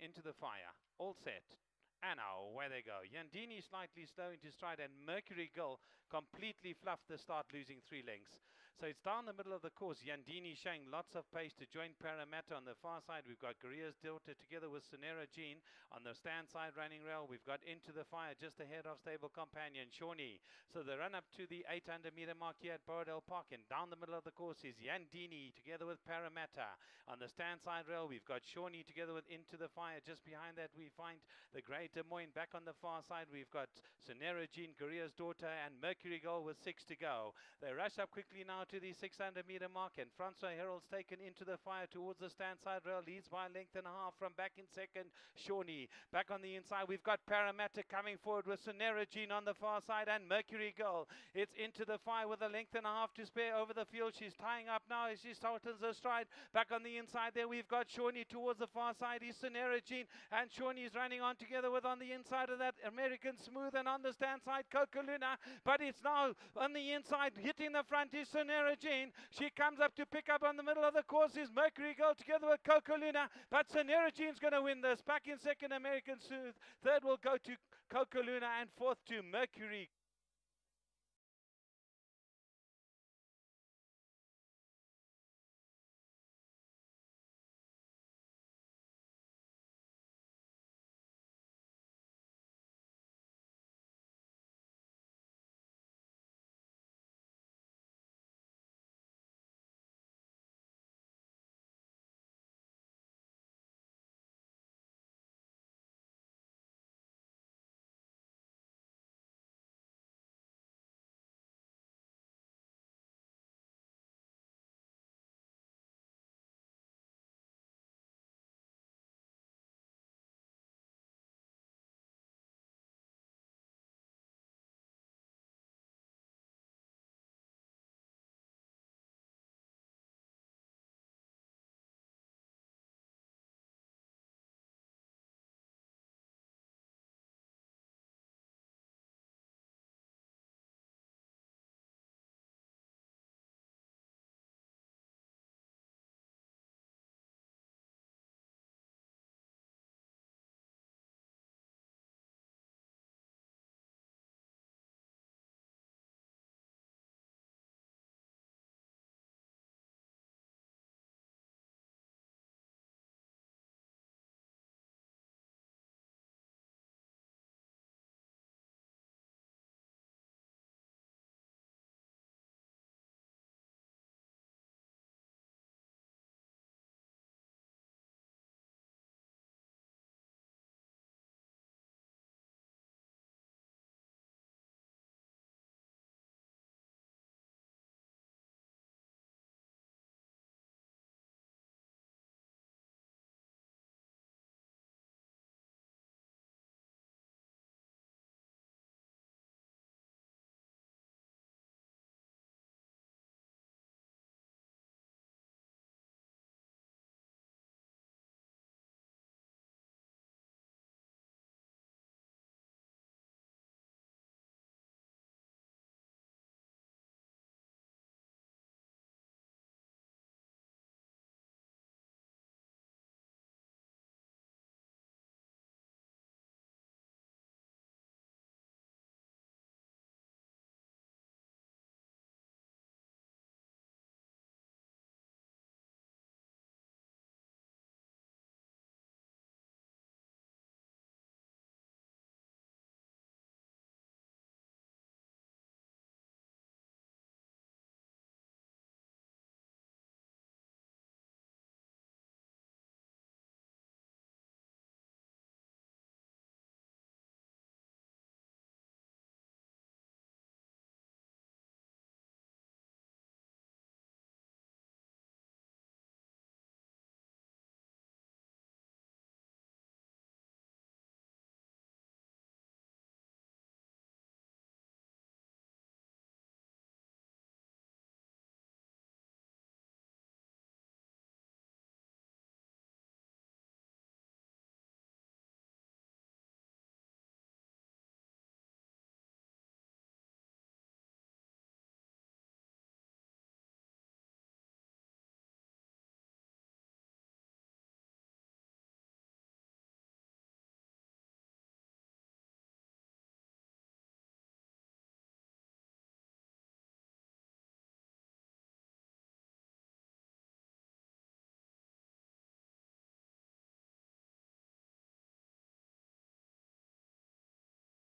into the fire. All set. And now, where they go. Yandini slightly slow into stride, and Mercury Girl completely fluffed the start, losing three lengths. So it's down the middle of the course. Yandini showing lots of pace to join Parramatta on the far side. We've got Korea's Daughter together with Sunera Jean on the stand side running rail. We've got Into the Fire just ahead of stable companion Shawnee. So the run up to the 800 meter mark here at Borrowdale Park, and down the middle of the course is Yandini together with Parramatta. On the stand side rail, we've got Shawnee together with Into the Fire. Just behind that, we find the Grey Des Moines back on the far side. We've got Sunera Jean, Korea's daughter, and Mercury Girl with six to go. They rush up quickly now to the 600 meter mark, and Francois Herald's taken into the fire towards the stand side rail, leads by a length and a half from back in second. Shawnee back on the inside. We've got Parramatta coming forward with Sunera Jean on the far side, and Mercury Girl It's into the fire with a length and a half to spare over the field. She's tying up now as she starts her stride. Back on the inside there, we've got Shawnee towards the far side. Is Sunera Jean, and Shawnee's running on together with on the inside of that American Smooth and on the stand side Coco Luna. But it's now on the inside hitting the front is Sunera Jean. She comes up to pick up on the middle of the course is Mercury Girl together with Coco Luna. But Sunera Jean's going to win this. Back in second American Smooth. Third will go to Coco Luna and fourth to Mercury